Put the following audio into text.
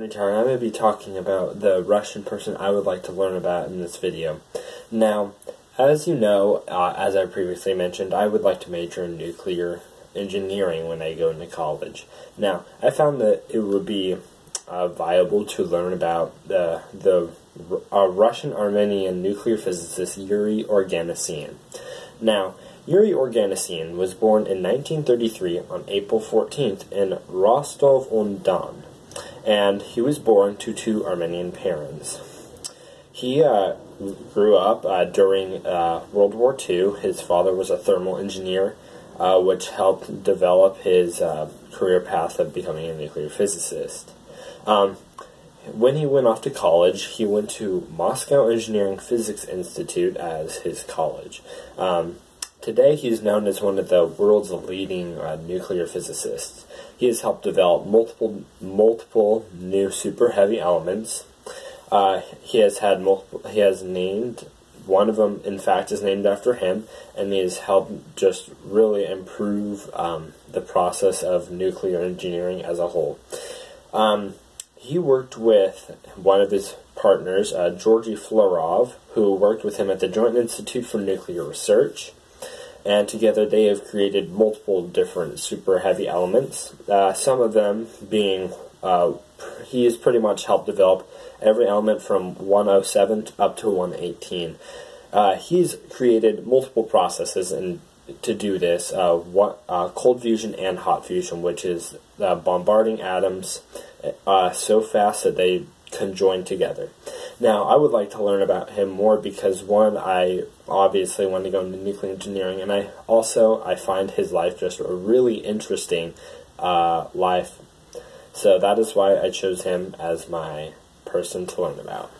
Retard. I'm going to be talking about the Russian person I would like to learn about in this video. Now, as you know, uh, as I previously mentioned, I would like to major in nuclear engineering when I go into college. Now, I found that it would be uh, viable to learn about the the uh, Russian Armenian nuclear physicist Yuri Organessian. Now, Yuri Organessian was born in 1933 on April 14th in Rostov-on-Don, and he was born to two Armenian parents. He uh, grew up uh, during uh, World War II. His father was a thermal engineer, uh, which helped develop his uh, career path of becoming a nuclear physicist. Um, when he went off to college, he went to Moscow Engineering Physics Institute as his college. Um, today, he is known as one of the world's leading uh, nuclear physicists. He has helped develop multiple multiple new super heavy elements. Uh, he has had multiple. He has named one of them. In fact, is named after him, and he has helped just really improve um, the process of nuclear engineering as a whole. Um, he worked with one of his partners, uh, Georgy Flerov, who worked with him at the Joint Institute for Nuclear Research. And together they have created multiple different super heavy elements, uh, some of them being, uh, he has pretty much helped develop every element from 107 up to 118. Uh, he's created multiple processes and to do this, uh, what, uh, cold fusion and hot fusion, which is uh, bombarding atoms uh, so fast that they conjoin together. Now, I would like to learn about him more because one, I obviously want to go into nuclear engineering, and I also I find his life just a really interesting uh, life. So that is why I chose him as my person to learn about.